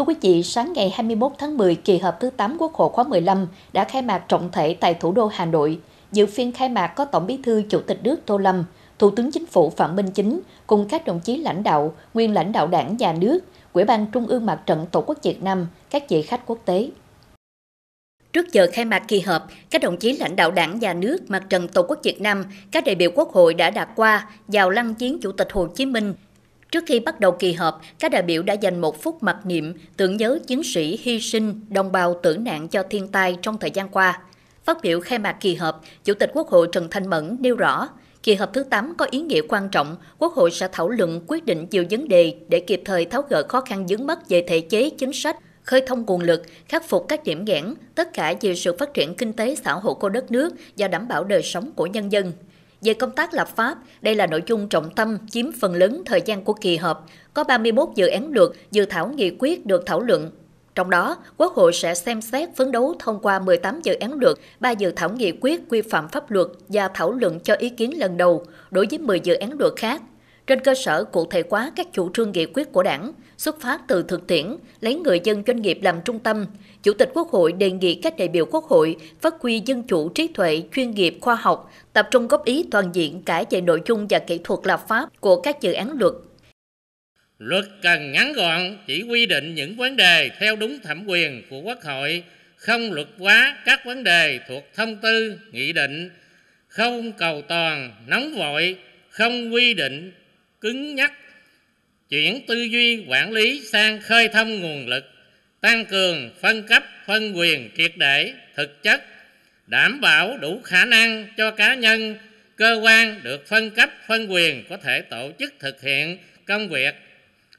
Thưa quý vị, sáng ngày 21 tháng 10, kỳ họp thứ 8 Quốc hội khóa 15 đã khai mạc trọng thể tại thủ đô Hà Nội. Dự phiên khai mạc có Tổng bí thư Chủ tịch nước Tô Lâm, Thủ tướng Chính phủ Phạm Minh Chính cùng các đồng chí lãnh đạo, nguyên lãnh đạo đảng, nhà nước, Ủy ban Trung ương Mặt trận Tổ quốc Việt Nam, các vị khách quốc tế. Trước giờ khai mạc kỳ họp, các đồng chí lãnh đạo đảng, nhà nước, Mặt trận Tổ quốc Việt Nam, các đại biểu Quốc hội đã đạt qua vào lăng chiến Chủ tịch Hồ Chí Minh, Trước khi bắt đầu kỳ họp, các đại biểu đã dành một phút mặc niệm tưởng nhớ chiến sĩ hy sinh, đồng bào tử nạn cho thiên tai trong thời gian qua. Phát biểu khai mạc kỳ họp, Chủ tịch Quốc hội Trần Thanh Mẫn nêu rõ, kỳ họp thứ 8 có ý nghĩa quan trọng, Quốc hội sẽ thảo luận quyết định nhiều vấn đề để kịp thời tháo gỡ khó khăn vướng mắt về thể chế, chính sách, khơi thông nguồn lực, khắc phục các điểm nghẽn, tất cả vì sự phát triển kinh tế xã hội của đất nước và đảm bảo đời sống của nhân dân. Về công tác lập pháp, đây là nội dung trọng tâm chiếm phần lớn thời gian của kỳ họp. Có 31 dự án luật, dự thảo nghị quyết được thảo luận. Trong đó, Quốc hội sẽ xem xét phấn đấu thông qua 18 dự án luật, 3 dự thảo nghị quyết quy phạm pháp luật và thảo luận cho ý kiến lần đầu đối với 10 dự án luật khác trên cơ sở cụ thể hóa các chủ trương nghị quyết của đảng, xuất phát từ thực tiễn, lấy người dân doanh nghiệp làm trung tâm, Chủ tịch Quốc hội đề nghị các đại biểu Quốc hội phát huy dân chủ trí tuệ, chuyên nghiệp, khoa học, tập trung góp ý toàn diện cả về nội dung và kỹ thuật lập pháp của các dự án luật. Luật cần ngắn gọn, chỉ quy định những vấn đề theo đúng thẩm quyền của Quốc hội, không luật hóa các vấn đề thuộc thông tư, nghị định, không cầu toàn, nóng vội, không quy định cứng nhắc, chuyển tư duy quản lý sang khơi thông nguồn lực, tăng cường phân cấp, phân quyền triệt để thực chất, đảm bảo đủ khả năng cho cá nhân, cơ quan được phân cấp, phân quyền có thể tổ chức thực hiện công việc.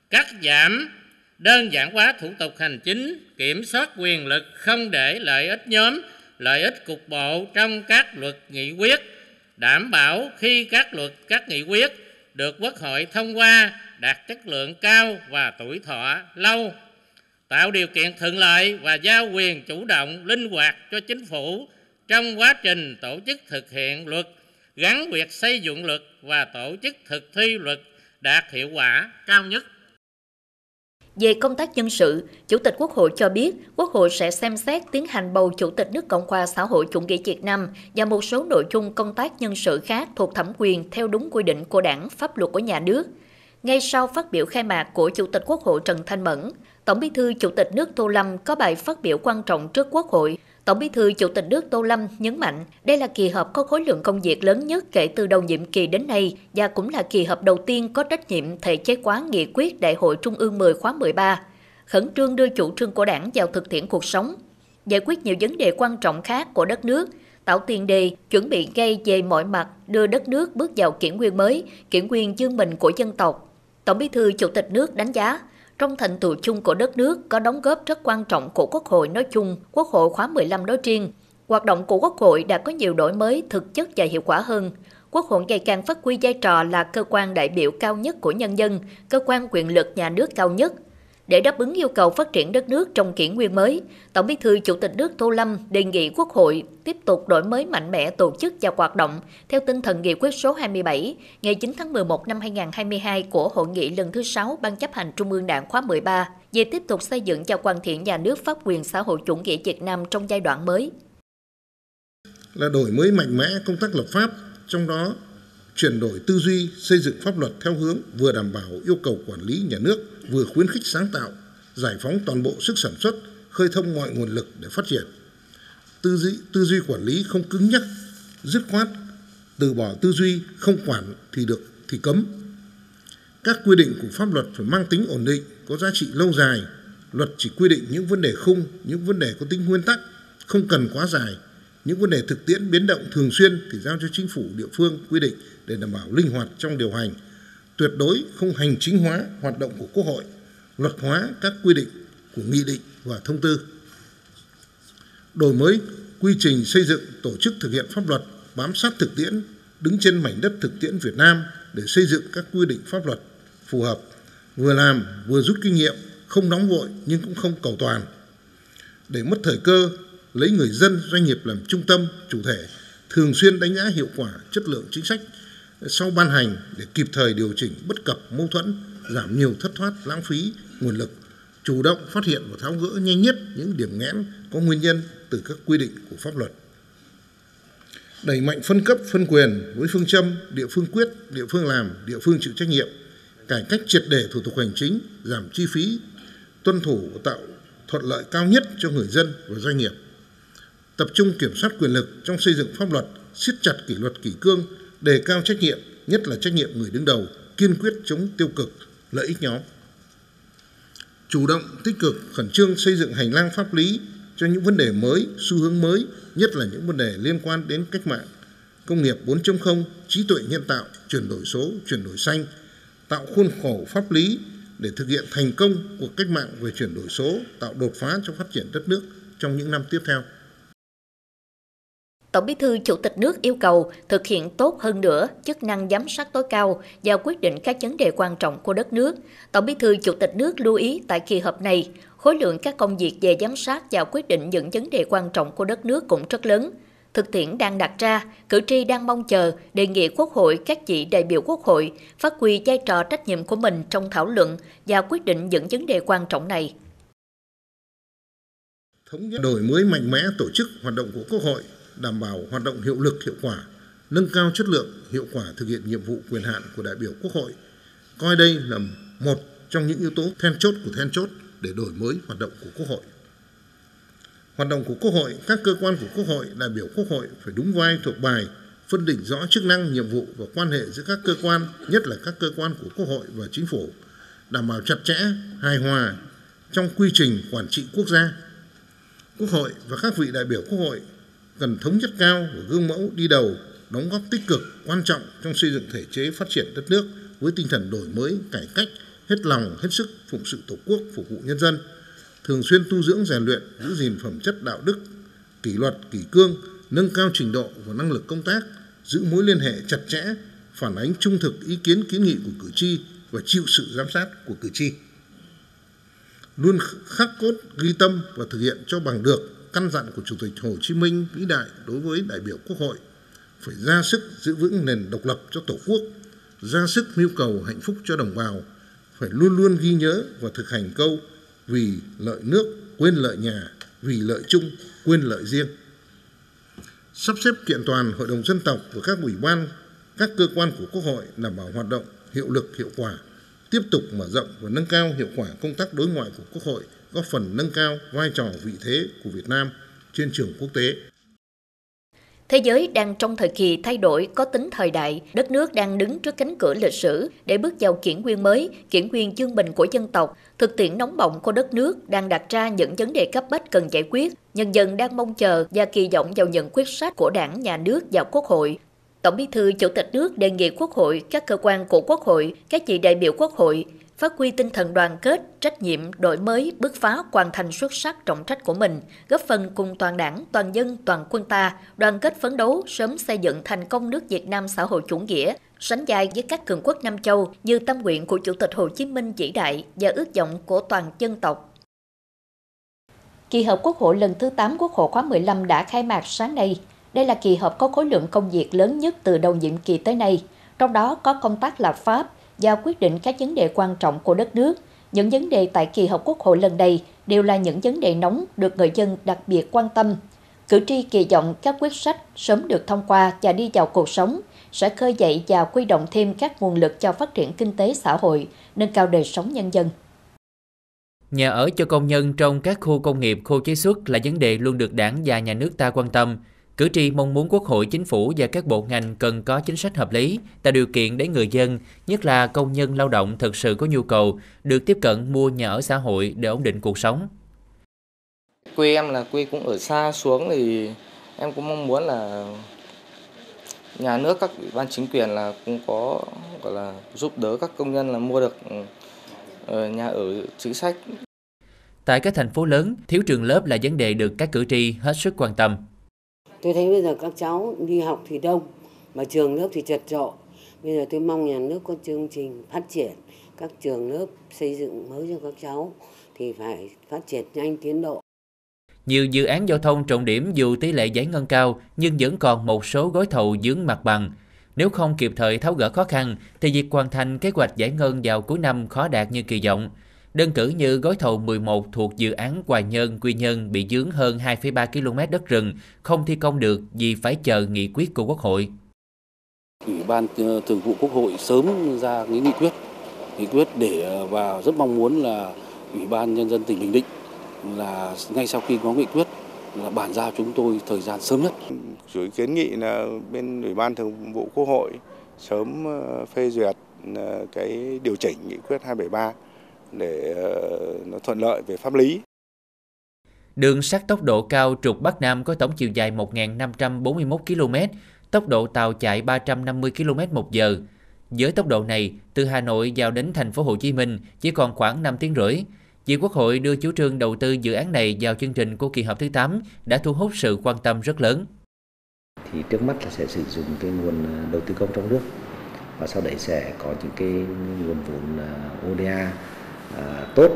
Cắt giảm đơn giản hóa thủ tục hành chính, kiểm soát quyền lực không để lợi ích nhóm, lợi ích cục bộ trong các luật nghị quyết, đảm bảo khi các luật, các nghị quyết được Quốc hội thông qua đạt chất lượng cao và tuổi thọ lâu, tạo điều kiện thuận lợi và giao quyền chủ động, linh hoạt cho chính phủ trong quá trình tổ chức thực hiện luật, gắn việc xây dựng luật và tổ chức thực thi luật đạt hiệu quả cao nhất. Về công tác nhân sự, Chủ tịch Quốc hội cho biết Quốc hội sẽ xem xét tiến hành bầu Chủ tịch nước Cộng hòa xã hội chủ nghĩa Việt Nam và một số nội dung công tác nhân sự khác thuộc thẩm quyền theo đúng quy định của đảng, pháp luật của nhà nước. Ngay sau phát biểu khai mạc của Chủ tịch Quốc hội Trần Thanh Mẫn, Tổng bí thư Chủ tịch nước Tô Lâm có bài phát biểu quan trọng trước Quốc hội Tổng Bí thư Chủ tịch nước Tô Lâm nhấn mạnh đây là kỳ họp có khối lượng công việc lớn nhất kể từ đầu nhiệm kỳ đến nay và cũng là kỳ họp đầu tiên có trách nhiệm thể chế quá nghị quyết Đại hội Trung ương 10 khóa 13, khẩn trương đưa chủ trương của đảng vào thực tiễn cuộc sống, giải quyết nhiều vấn đề quan trọng khác của đất nước, tạo tiền đề, chuẩn bị gây về mọi mặt đưa đất nước bước vào kỷ nguyên mới, kỷ nguyên chương mình của dân tộc. Tổng Bí thư Chủ tịch nước đánh giá trong thành tựu chung của đất nước có đóng góp rất quan trọng của Quốc hội nói chung, Quốc hội khóa 15 nói riêng. Hoạt động của Quốc hội đã có nhiều đổi mới thực chất và hiệu quả hơn. Quốc hội ngày càng phát huy vai trò là cơ quan đại biểu cao nhất của nhân dân, cơ quan quyền lực nhà nước cao nhất – để đáp ứng yêu cầu phát triển đất nước trong kỷ nguyên mới, Tổng Bí thư Chủ tịch nước Tô Lâm đề nghị Quốc hội tiếp tục đổi mới mạnh mẽ tổ chức và hoạt động theo tinh thần nghị quyết số 27 ngày 9 tháng 11 năm 2022 của Hội nghị lần thứ 6 Ban chấp hành Trung ương Đảng khóa 13 về tiếp tục xây dựng và hoàn thiện nhà nước pháp quyền xã hội chủ nghĩa Việt Nam trong giai đoạn mới. Là đổi mới mạnh mẽ công tác lập pháp, trong đó chuyển đổi tư duy xây dựng pháp luật theo hướng vừa đảm bảo yêu cầu quản lý nhà nước vừa khuyến khích sáng tạo, giải phóng toàn bộ sức sản xuất, khơi thông mọi nguồn lực để phát triển. Tư duy tư duy quản lý không cứng nhắc, dứt khoát, từ bỏ tư duy không quản thì được thì cấm. Các quy định của pháp luật phải mang tính ổn định, có giá trị lâu dài. Luật chỉ quy định những vấn đề khung, những vấn đề có tính nguyên tắc, không cần quá dài. Những vấn đề thực tiễn biến động thường xuyên thì giao cho chính phủ địa phương quy định để đảm bảo linh hoạt trong điều hành tuyệt đối không hành chính hóa hoạt động của Quốc hội, luật hóa các quy định của nghị định và thông tư. Đổi mới quy trình xây dựng tổ chức thực hiện pháp luật bám sát thực tiễn, đứng trên mảnh đất thực tiễn Việt Nam để xây dựng các quy định pháp luật phù hợp, vừa làm vừa rút kinh nghiệm, không nóng vội nhưng cũng không cầu toàn. Để mất thời cơ, lấy người dân, doanh nghiệp làm trung tâm, chủ thể, thường xuyên đánh giá hiệu quả, chất lượng chính sách sau ban hành để kịp thời điều chỉnh bất cập mâu thuẫn giảm nhiều thất thoát lãng phí nguồn lực chủ động phát hiện và tháo gỡ nhanh nhất những điểm nghẽn có nguyên nhân từ các quy định của pháp luật. Đẩy mạnh phân cấp, phân quyền với phương châm địa phương quyết, địa phương làm, địa phương chịu trách nhiệm, cải cách triệt để thủ tục hành chính, giảm chi phí, tuân thủ tạo thuận lợi cao nhất cho người dân và doanh nghiệp. Tập trung kiểm soát quyền lực trong xây dựng pháp luật, siết chặt kỷ luật kỷ cương, đề cao trách nhiệm, nhất là trách nhiệm người đứng đầu, kiên quyết chống tiêu cực, lợi ích nhóm chủ động tích cực khẩn trương xây dựng hành lang pháp lý cho những vấn đề mới, xu hướng mới, nhất là những vấn đề liên quan đến cách mạng, công nghiệp 4.0, trí tuệ nhân tạo, chuyển đổi số, chuyển đổi xanh, tạo khuôn khổ pháp lý để thực hiện thành công cuộc cách mạng về chuyển đổi số, tạo đột phá cho phát triển đất nước trong những năm tiếp theo. Tổng Bí thư Chủ tịch nước yêu cầu thực hiện tốt hơn nữa chức năng giám sát tối cao và quyết định các vấn đề quan trọng của đất nước. Tổng Bí thư Chủ tịch nước lưu ý tại kỳ họp này, khối lượng các công việc về giám sát và quyết định những vấn đề quan trọng của đất nước cũng rất lớn. Thực tiễn đang đặt ra, cử tri đang mong chờ đề nghị Quốc hội các vị đại biểu Quốc hội phát huy vai trò trách nhiệm của mình trong thảo luận và quyết định những vấn đề quan trọng này. Thống nhất đổi mới mạnh mẽ tổ chức hoạt động của Quốc hội đảm bảo hoạt động hiệu lực hiệu quả, nâng cao chất lượng, hiệu quả thực hiện nhiệm vụ quyền hạn của đại biểu Quốc hội. Coi đây là một trong những yếu tố then chốt của then chốt để đổi mới hoạt động của Quốc hội. Hoạt động của Quốc hội, các cơ quan của Quốc hội, đại biểu Quốc hội phải đúng vai thuộc bài, phân định rõ chức năng, nhiệm vụ và quan hệ giữa các cơ quan, nhất là các cơ quan của Quốc hội và Chính phủ, đảm bảo chặt chẽ, hài hòa trong quy trình quản trị quốc gia. Quốc hội và các vị đại biểu Quốc hội cần thống nhất cao và gương mẫu đi đầu, đóng góp tích cực, quan trọng trong xây dựng thể chế phát triển đất nước với tinh thần đổi mới, cải cách, hết lòng, hết sức phụng sự Tổ quốc, phục vụ nhân dân, thường xuyên tu dưỡng rèn luyện, giữ gìn phẩm chất đạo đức, kỷ luật, kỷ cương, nâng cao trình độ và năng lực công tác, giữ mối liên hệ chặt chẽ, phản ánh trung thực ý kiến kiến nghị của cử tri và chịu sự giám sát của cử tri. Luôn khắc cốt ghi tâm và thực hiện cho bằng được căn dặn của Chủ tịch Hồ Chí Minh vĩ đại đối với đại biểu Quốc hội phải ra sức giữ vững nền độc lập cho Tổ quốc, ra sức mưu cầu hạnh phúc cho đồng bào, phải luôn luôn ghi nhớ và thực hành câu vì lợi nước quên lợi nhà, vì lợi chung quên lợi riêng. Sắp xếp kiện toàn Hội đồng dân tộc và các ủy ban, các cơ quan của Quốc hội đảm bảo hoạt động hiệu lực hiệu quả, tiếp tục mở rộng và nâng cao hiệu quả công tác đối ngoại của Quốc hội góp phần nâng cao vai trò vị thế của Việt Nam trên trường quốc tế. Thế giới đang trong thời kỳ thay đổi có tính thời đại, đất nước đang đứng trước cánh cửa lịch sử để bước vào kỷ nguyên mới, kỷ nguyên chương bình của dân tộc. Thực tiễn nóng bỏng của đất nước đang đặt ra những vấn đề cấp bách cần giải quyết. Nhân dân đang mong chờ và kỳ vọng vào những quyết sách của đảng, nhà nước và quốc hội. Tổng bí thư Chủ tịch nước đề nghị Quốc hội, các cơ quan của Quốc hội, các vị đại biểu Quốc hội phát huy tinh thần đoàn kết, trách nhiệm, đổi mới, bứt phá, hoàn thành xuất sắc trọng trách của mình, góp phần cùng toàn đảng, toàn dân, toàn quân ta, đoàn kết phấn đấu, sớm xây dựng thành công nước Việt Nam xã hội chủ nghĩa, sánh vai với các cường quốc Nam Châu như tâm nguyện của Chủ tịch Hồ Chí Minh chỉ đại và ước vọng của toàn dân tộc. Kỳ họp Quốc hội lần thứ 8 Quốc hội khóa 15 đã khai mạc sáng nay. Đây là kỳ họp có khối lượng công việc lớn nhất từ đầu nhiệm kỳ tới nay, trong đó có công tác lập pháp, và quyết định các vấn đề quan trọng của đất nước. Những vấn đề tại kỳ họp Quốc hội lần này đều là những vấn đề nóng được người dân đặc biệt quan tâm. Cử tri kỳ vọng các quyết sách sớm được thông qua và đi vào cuộc sống sẽ khơi dậy và quy động thêm các nguồn lực cho phát triển kinh tế xã hội, nâng cao đời sống nhân dân. Nhà ở cho công nhân trong các khu công nghiệp, khu chế xuất là vấn đề luôn được đảng và nhà nước ta quan tâm. Cử tri mong muốn Quốc hội, Chính phủ và các bộ ngành cần có chính sách hợp lý, tạo điều kiện để người dân, nhất là công nhân lao động thực sự có nhu cầu, được tiếp cận mua nhà ở xã hội để ổn định cuộc sống. Quê em là quê cũng ở xa xuống thì em cũng mong muốn là nhà nước các ủy ban chính quyền là cũng có gọi là giúp đỡ các công nhân là mua được ờ, nhà ở chính sách. Tại các thành phố lớn, thiếu trường lớp là vấn đề được các cử tri hết sức quan tâm. Tôi thấy bây giờ các cháu đi học thì đông, mà trường lớp thì chật trội. Bây giờ tôi mong nhà nước có chương trình phát triển các trường lớp xây dựng mới cho các cháu thì phải phát triển nhanh tiến độ. Nhiều dự án giao thông trọng điểm dù tỷ lệ giải ngân cao nhưng vẫn còn một số gói thầu dướng mặt bằng. Nếu không kịp thời tháo gỡ khó khăn thì việc hoàn thành kế hoạch giải ngân vào cuối năm khó đạt như kỳ vọng. Đơn cử như gói thầu 11 thuộc dự án Hoài Nhân, Quy Nhân bị dướng hơn 2,3 km đất rừng, không thi công được vì phải chờ nghị quyết của Quốc hội. Ủy ban ờ, Thường vụ Quốc hội sớm ra cái nghị quyết, nghị quyết để ờ, và rất mong muốn là Ủy ban Nhân dân tỉnh Bình Định là ngay sau khi có nghị quyết là bàn giao chúng tôi thời gian sớm nhất. Chủ kiến nghị là bên Ủy ban Thường vụ Quốc hội sớm ờ, phê duyệt cái điều chỉnh nghị quyết 273 để nó thuận lợi về pháp lý. Đường sắt tốc độ cao trục Bắc Nam có tổng chiều dài 1.541 km, tốc độ tàu chạy 350 km một giờ. Với tốc độ này, từ Hà Nội vào đến thành phố Hồ Chí Minh chỉ còn khoảng 5 tiếng rưỡi. Việc Quốc hội đưa chủ trương đầu tư dự án này vào chương trình của kỳ họp thứ 8 đã thu hút sự quan tâm rất lớn. Thì trước mắt là sẽ sử dụng cái nguồn à, đầu tư công trong nước và sau đấy sẽ có những cái nguồn vốn ODA à, tốt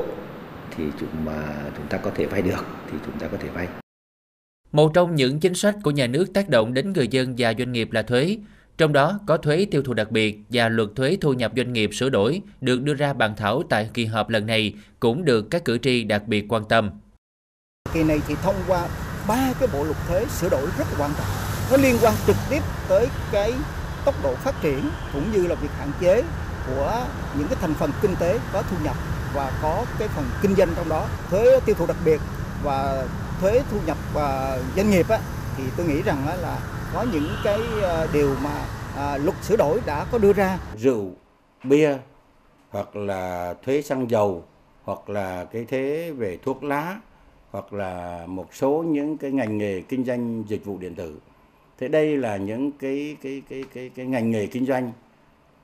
thì chúng mà chúng ta có thể vay được thì chúng ta có thể vay. Một trong những chính sách của nhà nước tác động đến người dân và doanh nghiệp là thuế. Trong đó có thuế tiêu thụ đặc biệt và luật thuế thu nhập doanh nghiệp sửa đổi được đưa ra bàn thảo tại kỳ họp lần này cũng được các cử tri đặc biệt quan tâm. Kỳ này thì thông qua ba cái bộ luật thuế sửa đổi rất quan trọng. Nó liên quan trực tiếp tới cái tốc độ phát triển cũng như là việc hạn chế của những cái thành phần kinh tế có thu nhập và có cái phần kinh doanh trong đó. Thuế tiêu thụ đặc biệt và thuế thu nhập và doanh nghiệp á, thì tôi nghĩ rằng là có những cái à, điều mà à, luật sửa đổi đã có đưa ra. Rượu, bia hoặc là thuế xăng dầu hoặc là cái thuế về thuốc lá hoặc là một số những cái ngành nghề kinh doanh dịch vụ điện tử. Thế đây là những cái cái cái cái cái ngành nghề kinh doanh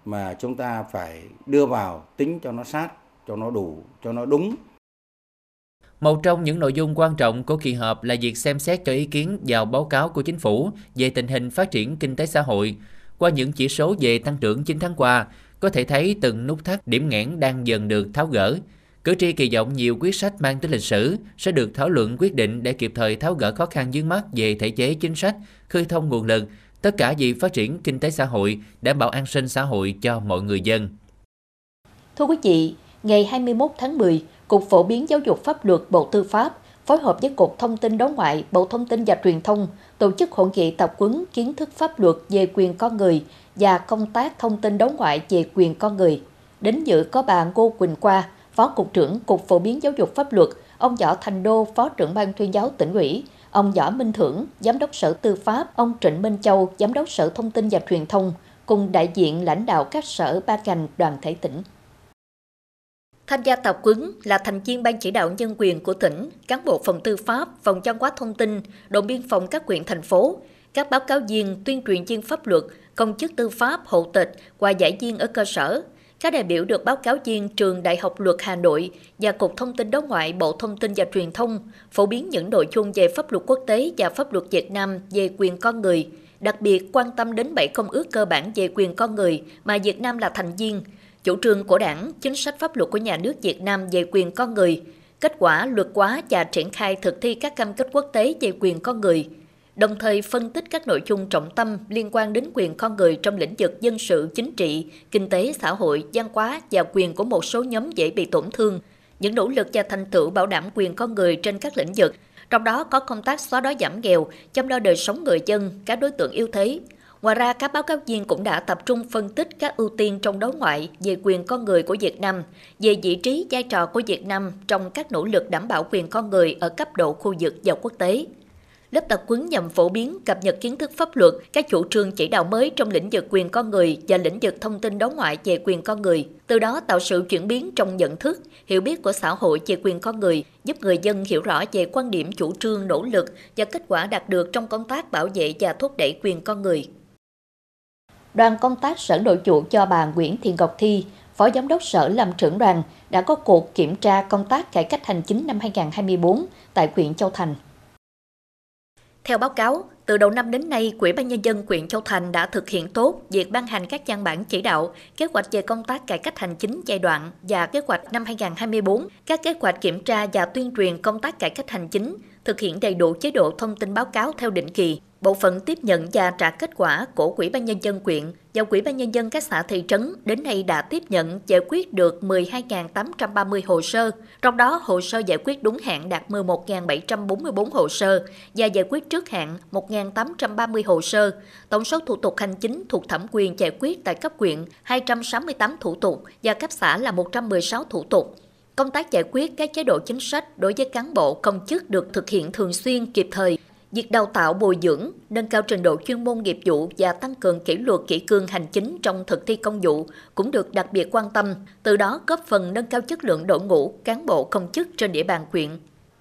mà chúng ta phải đưa vào tính cho nó sát, cho nó đủ, cho nó đúng một trong những nội dung quan trọng của kỳ họp là việc xem xét cho ý kiến vào báo cáo của chính phủ về tình hình phát triển kinh tế xã hội. Qua những chỉ số về tăng trưởng 9 tháng qua, có thể thấy từng nút thắt điểm nghẽn đang dần được tháo gỡ. Cử tri kỳ vọng nhiều quyết sách mang tính lịch sử sẽ được thảo luận quyết định để kịp thời tháo gỡ khó khăn vướng mắt về thể chế chính sách, khơi thông nguồn lực, tất cả vì phát triển kinh tế xã hội, đảm bảo an sinh xã hội cho mọi người dân. Thưa quý vị, ngày 21 tháng 10, Cục Phổ biến Giáo dục Pháp luật Bộ Tư pháp phối hợp với Cục Thông tin Đối ngoại Bộ Thông tin và Truyền thông tổ chức hội nghị tập huấn kiến thức pháp luật về quyền con người và công tác thông tin đối ngoại về quyền con người. Đến dự có bà Ngô Quỳnh Qua, Phó Cục trưởng Cục Phổ biến Giáo dục Pháp luật, ông Võ Thành Đô, Phó trưởng Ban tuyên giáo tỉnh ủy, ông Võ Minh Thưởng, Giám đốc Sở Tư pháp, ông Trịnh Minh Châu, Giám đốc Sở Thông tin và Truyền thông, cùng đại diện lãnh đạo các sở ban ngành đoàn thể tỉnh. Tham gia tập huấn là thành viên ban chỉ đạo nhân quyền của tỉnh, cán bộ phòng tư pháp, phòng văn hóa thông tin, đồn biên phòng các huyện thành phố, các báo cáo viên, tuyên truyền viên pháp luật, công chức tư pháp, hộ tịch và giải viên ở cơ sở. Các đại biểu được báo cáo viên trường Đại học Luật Hà Nội và Cục Thông tin Đối ngoại Bộ Thông tin và Truyền thông phổ biến những nội dung về pháp luật quốc tế và pháp luật Việt Nam về quyền con người, đặc biệt quan tâm đến bảy công ước cơ bản về quyền con người mà Việt Nam là thành viên, chủ trương của đảng, chính sách pháp luật của nhà nước Việt Nam về quyền con người, kết quả luật hóa và triển khai thực thi các cam kết quốc tế về quyền con người, đồng thời phân tích các nội dung trọng tâm liên quan đến quyền con người trong lĩnh vực dân sự, chính trị, kinh tế, xã hội, văn hóa và quyền của một số nhóm dễ bị tổn thương, những nỗ lực và thành tựu bảo đảm quyền con người trên các lĩnh vực, trong đó có công tác xóa đói giảm nghèo, chăm lo đời sống người dân, các đối tượng yếu thế, Ngoài ra, các báo cáo viên cũng đã tập trung phân tích các ưu tiên trong đối ngoại về quyền con người của Việt Nam, về vị trí vai trò của Việt Nam trong các nỗ lực đảm bảo quyền con người ở cấp độ khu vực và quốc tế. Lớp tập huấn nhằm phổ biến, cập nhật kiến thức pháp luật, các chủ trương chỉ đạo mới trong lĩnh vực quyền con người và lĩnh vực thông tin đối ngoại về quyền con người, từ đó tạo sự chuyển biến trong nhận thức, hiểu biết của xã hội về quyền con người, giúp người dân hiểu rõ về quan điểm chủ trương, nỗ lực và kết quả đạt được trong công tác bảo vệ và thúc đẩy quyền con người đoàn công tác Sở Nội vụ cho bà Nguyễn Thị Ngọc Thi, Phó Giám đốc Sở làm trưởng đoàn, đã có cuộc kiểm tra công tác cải cách hành chính năm 2024 tại huyện Châu Thành. Theo báo cáo, từ đầu năm đến nay, Quỹ ban Nhân dân huyện Châu Thành đã thực hiện tốt việc ban hành các văn bản chỉ đạo, kế hoạch về công tác cải cách hành chính giai đoạn và kế hoạch năm 2024, các kế hoạch kiểm tra và tuyên truyền công tác cải cách hành chính, thực hiện đầy đủ chế độ thông tin báo cáo theo định kỳ, bộ phận tiếp nhận và trả kết quả của Quỹ ban Nhân dân quyện và Quỹ ban Nhân dân các xã thị trấn đến nay đã tiếp nhận giải quyết được 12.830 hồ sơ, trong đó hồ sơ giải quyết đúng hạn đạt 11.744 hồ sơ và giải quyết trước hạn 1.830 hồ sơ. Tổng số thủ tục hành chính thuộc thẩm quyền giải quyết tại cấp quyện 268 thủ tục và cấp xã là 116 thủ tục. Công tác giải quyết các chế độ chính sách đối với cán bộ công chức được thực hiện thường xuyên kịp thời, Việc đào tạo bồi dưỡng, nâng cao trình độ chuyên môn nghiệp vụ và tăng cường kỷ luật kỷ cương hành chính trong thực thi công vụ cũng được đặc biệt quan tâm, từ đó góp phần nâng cao chất lượng đội ngũ cán bộ công chức trên địa bàn huyện.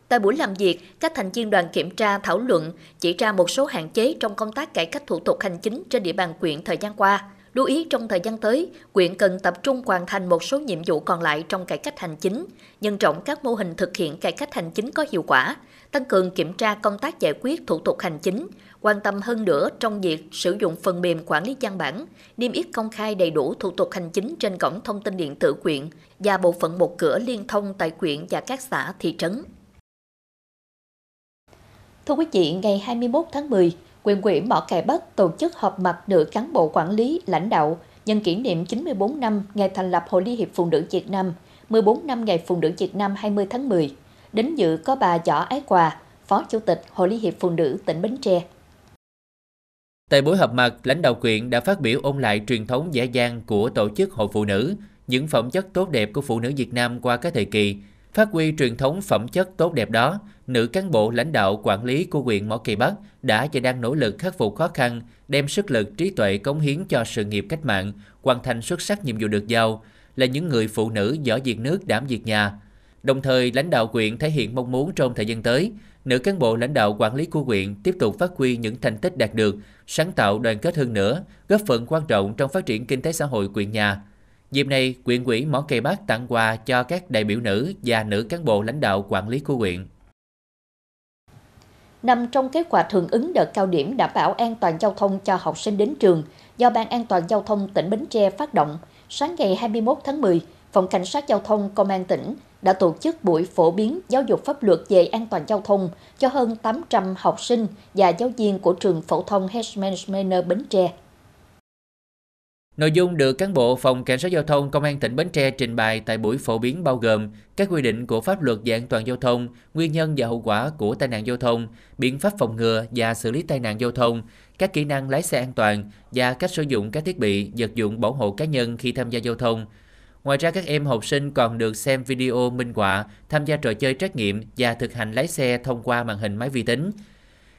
Tại buổi làm việc, các thành viên đoàn kiểm tra thảo luận chỉ ra một số hạn chế trong công tác cải cách thủ tục hành chính trên địa bàn huyện thời gian qua. Lưu ý trong thời gian tới, quyện cần tập trung hoàn thành một số nhiệm vụ còn lại trong cải cách hành chính, nhân rộng các mô hình thực hiện cải cách hành chính có hiệu quả, tăng cường kiểm tra công tác giải quyết thủ tục hành chính, quan tâm hơn nữa trong việc sử dụng phần mềm quản lý văn bản, niêm yết công khai đầy đủ thủ tục hành chính trên cổng thông tin điện tử quyện và bộ phận một cửa liên thông tại quyện và các xã thị trấn. Thưa quý vị, ngày 21 tháng 10, quyền quỹ Mỏ Cày Bắc tổ chức họp mặt nữ cán bộ quản lý, lãnh đạo nhân kỷ niệm 94 năm ngày thành lập Hội Liên hiệp Phụ nữ Việt Nam, 14 năm ngày Phụ nữ Việt Nam 20 tháng 10. Đến dự có bà Võ Ái Quà, Phó Chủ tịch Hội Liên hiệp Phụ nữ tỉnh Bến Tre. Tại buổi họp mặt, lãnh đạo quyện đã phát biểu ôn lại truyền thống dễ dàng của tổ chức Hội Phụ Nữ, những phẩm chất tốt đẹp của phụ nữ Việt Nam qua các thời kỳ, Phát huy truyền thống phẩm chất tốt đẹp đó, nữ cán bộ lãnh đạo quản lý của huyện Mỏ kỳ Bắc đã và đang nỗ lực khắc phục khó khăn, đem sức lực trí tuệ cống hiến cho sự nghiệp cách mạng, hoàn thành xuất sắc nhiệm vụ được giao, là những người phụ nữ giỏi việc nước đảm việc nhà. Đồng thời, lãnh đạo quyện thể hiện mong muốn trong thời gian tới, nữ cán bộ lãnh đạo quản lý của quyện tiếp tục phát huy những thành tích đạt được, sáng tạo đoàn kết hơn nữa, góp phần quan trọng trong phát triển kinh tế xã hội quyện nhà, Dịp này, quyện quỹ Mỏ Cây Bắc tặng quà cho các đại biểu nữ và nữ cán bộ lãnh đạo quản lý của quyện. Nằm trong kế hoạch hưởng ứng đợt cao điểm đảm bảo an toàn giao thông cho học sinh đến trường do Ban An toàn Giao thông tỉnh Bến Tre phát động, sáng ngày 21 tháng 10, Phòng Cảnh sát Giao thông Công an tỉnh đã tổ chức buổi phổ biến giáo dục pháp luật về an toàn giao thông cho hơn 800 học sinh và giáo viên của trường phổ thông Hesman Bến Tre. Nội dung được cán bộ phòng cảnh sát giao thông công an tỉnh Bến Tre trình bày tại buổi phổ biến bao gồm các quy định của pháp luật về an toàn giao thông, nguyên nhân và hậu quả của tai nạn giao thông, biện pháp phòng ngừa và xử lý tai nạn giao thông, các kỹ năng lái xe an toàn và cách sử dụng các thiết bị, vật dụng bảo hộ cá nhân khi tham gia giao thông. Ngoài ra các em học sinh còn được xem video minh họa, tham gia trò chơi trắc nghiệm và thực hành lái xe thông qua màn hình máy vi tính.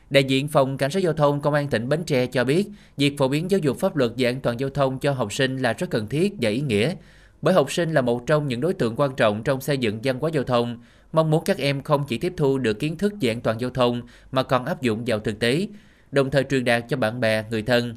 Đại diện Phòng Cảnh sát Giao thông Công an tỉnh Bến Tre cho biết, việc phổ biến giáo dục pháp luật về an toàn giao thông cho học sinh là rất cần thiết và ý nghĩa, bởi học sinh là một trong những đối tượng quan trọng trong xây dựng văn hóa giao thông, mong muốn các em không chỉ tiếp thu được kiến thức về an toàn giao thông mà còn áp dụng vào thực tế, đồng thời truyền đạt cho bạn bè, người thân.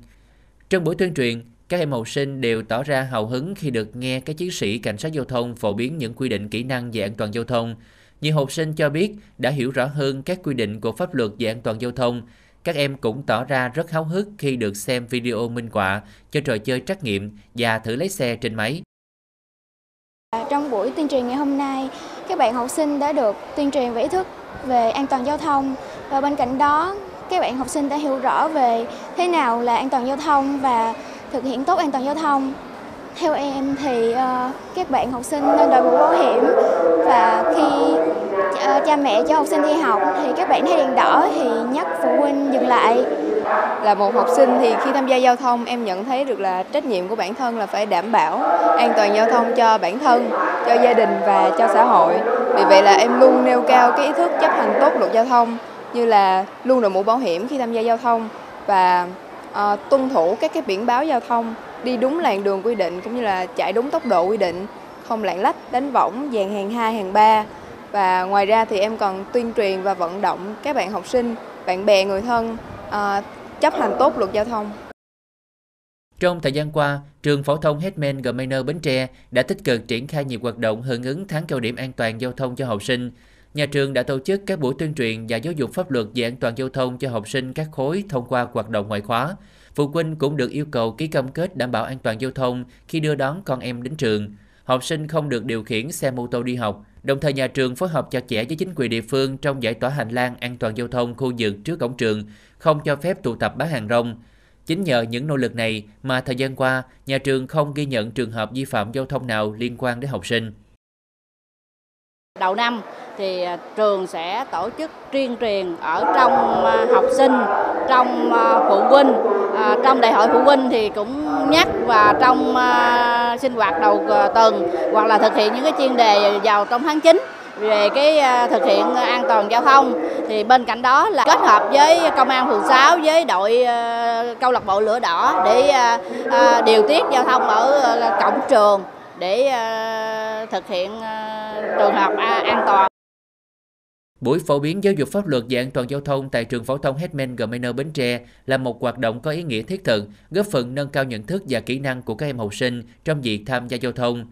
Trong buổi tuyên truyền, các em học sinh đều tỏ ra hào hứng khi được nghe các chiến sĩ cảnh sát giao thông phổ biến những quy định kỹ năng về an toàn giao thông, nhiều học sinh cho biết đã hiểu rõ hơn các quy định của pháp luật về an toàn giao thông. Các em cũng tỏ ra rất háo hức khi được xem video minh họa cho trò chơi trắc nghiệm và thử lấy xe trên máy. À, trong buổi tuyên truyền ngày hôm nay, các bạn học sinh đã được tuyên truyền về ý thức về an toàn giao thông và bên cạnh đó các bạn học sinh đã hiểu rõ về thế nào là an toàn giao thông và thực hiện tốt an toàn giao thông theo em thì ờ, các bạn học sinh nên đội mũ bảo hiểm và khi ờ, cha mẹ cho học sinh đi học thì các bạn thấy đèn đỏ thì nhắc phụ huynh dừng lại. Là một học sinh thì khi tham gia giao thông em nhận thấy được là trách nhiệm của bản thân là phải đảm bảo an toàn giao thông cho bản thân, cho gia đình và cho xã hội. Vì vậy là em luôn nêu cao cái ý thức chấp hành tốt luật giao thông như là luôn đội mũ bảo hiểm khi tham gia giao thông và uh, tuân thủ các cái biển báo giao thông đi đúng làn đường quy định cũng như là chạy đúng tốc độ quy định, không lạng lách, đánh võng, dàn hàng 2, hàng 3. Và ngoài ra thì em còn tuyên truyền và vận động các bạn học sinh, bạn bè, người thân uh, chấp hành tốt luật giao thông. Trong thời gian qua, trường phổ thông Hetman Gmainer Bến Tre đã tích cực triển khai nhiều hoạt động hưởng ứng tháng cao điểm an toàn giao thông cho học sinh. Nhà trường đã tổ chức các buổi tuyên truyền và giáo dục pháp luật về an toàn giao thông cho học sinh các khối thông qua hoạt động ngoại khóa, Phụ huynh cũng được yêu cầu ký cam kết đảm bảo an toàn giao thông khi đưa đón con em đến trường. Học sinh không được điều khiển xe mô tô đi học. Đồng thời nhà trường phối hợp chặt chẽ với chính quyền địa phương trong giải tỏa hành lang an toàn giao thông khu vực trước cổng trường, không cho phép tụ tập bán hàng rong. Chính nhờ những nỗ lực này mà thời gian qua, nhà trường không ghi nhận trường hợp vi phạm giao thông nào liên quan đến học sinh. Đầu năm thì à, trường sẽ tổ chức tuyên truyền ở trong à, học sinh, trong à, phụ huynh, trong đại hội phụ huynh thì cũng nhắc và trong sinh hoạt đầu tuần hoặc là thực hiện những cái chuyên đề vào trong tháng 9 về cái thực hiện an toàn giao thông. Thì bên cạnh đó là kết hợp với công an phường 6 với đội câu lạc bộ lửa đỏ để điều tiết giao thông ở cổng trường để ờ, thực hiện ờ, trường học an toàn Buổi phổ biến giáo dục pháp luật về an toàn giao thông tại trường phổ thông Hetman Gmainer Bến Tre là một hoạt động có ý nghĩa thiết thực, góp phần nâng cao nhận thức và kỹ năng của các em học sinh trong việc tham gia giao thông.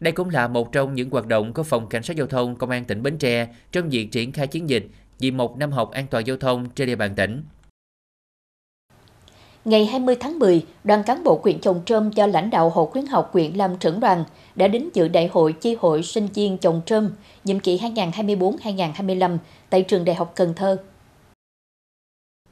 Đây cũng là một trong những hoạt động của Phòng Cảnh sát Giao thông Công an tỉnh Bến Tre trong việc triển khai chiến dịch vì một năm học an toàn giao thông trên địa bàn tỉnh. Ngày 20 tháng 10, đoàn cán bộ quyện Chồng Trơm do lãnh đạo Hội khuyến học quyện làm trưởng đoàn đã đến dự đại hội chi hội sinh viên Chồng Trơm nhiệm kỳ 2024-2025 tại trường Đại học Cần Thơ.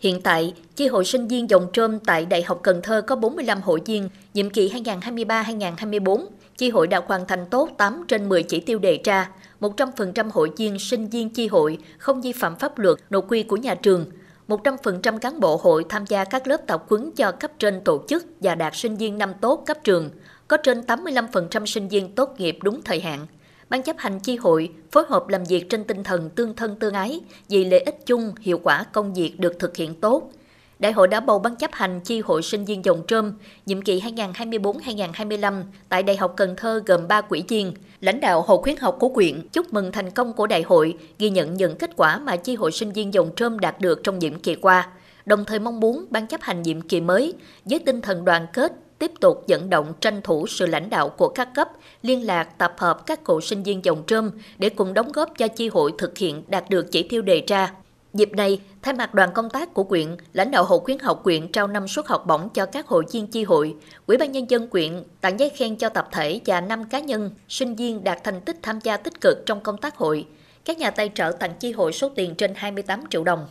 Hiện tại, chi hội sinh viên Dòng Trơm tại Đại học Cần Thơ có 45 hội viên, nhiệm kỳ 2023-2024, chi hội đã hoàn thành tốt 8 trên 10 chỉ tiêu đề ra, 100% hội viên sinh viên chi hội không vi phạm pháp luật, nội quy của nhà trường, 100% cán bộ hội tham gia các lớp tập huấn cho cấp trên tổ chức và đạt sinh viên năm tốt cấp trường, có trên 85% sinh viên tốt nghiệp đúng thời hạn. Ban chấp hành chi hội phối hợp làm việc trên tinh thần tương thân tương ái vì lợi ích chung, hiệu quả công việc được thực hiện tốt. Đại hội đã bầu ban chấp hành chi hội sinh viên dòng trơm nhiệm kỳ 2024-2025 tại Đại học Cần Thơ gồm 3 quỹ viên. Lãnh đạo Hội khuyến học của quyện chúc mừng thành công của đại hội, ghi nhận những kết quả mà chi hội sinh viên dòng trơm đạt được trong nhiệm kỳ qua. Đồng thời mong muốn ban chấp hành nhiệm kỳ mới với tinh thần đoàn kết, tiếp tục dẫn động tranh thủ sự lãnh đạo của các cấp, liên lạc tập hợp các cựu sinh viên dòng trơm để cùng đóng góp cho chi hội thực hiện đạt được chỉ tiêu đề ra. Dịp này, thay mặt đoàn công tác của quyện, lãnh đạo hội khuyến học quyện trao năm suất học bổng cho các hội viên chi hội. Ủy ban nhân dân quyện tặng giấy khen cho tập thể và năm cá nhân, sinh viên đạt thành tích tham gia tích cực trong công tác hội. Các nhà tài trợ tặng chi hội số tiền trên 28 triệu đồng.